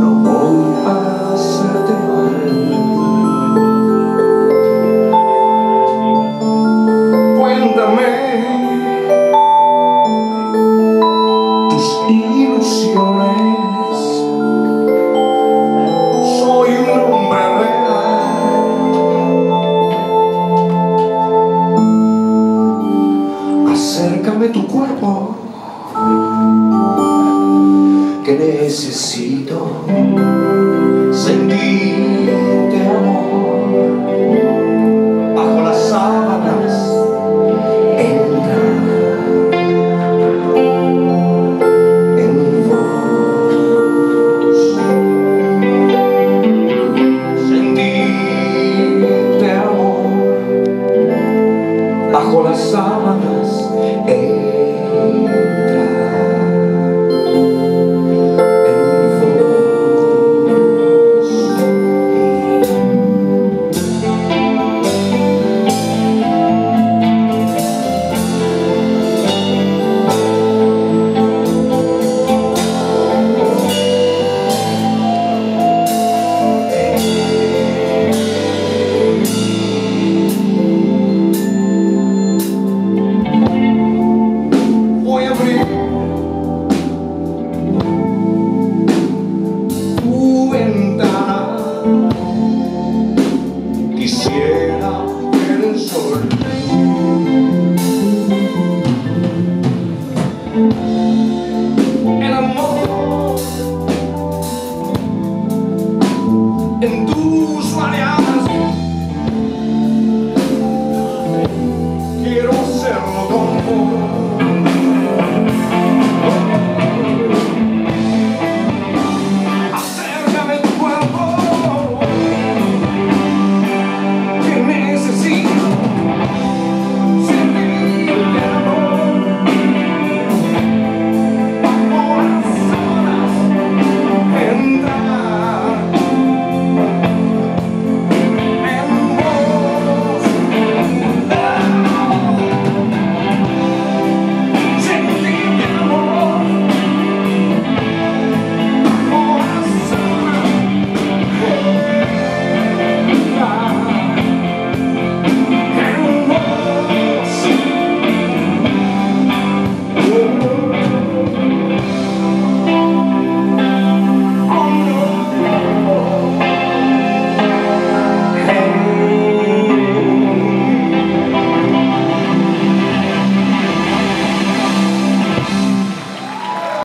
no voy a hacerte mal. Cuéntame tus ilusiones. Soy un hombre real. Acércame tu cuerpo. necessito. And I'm all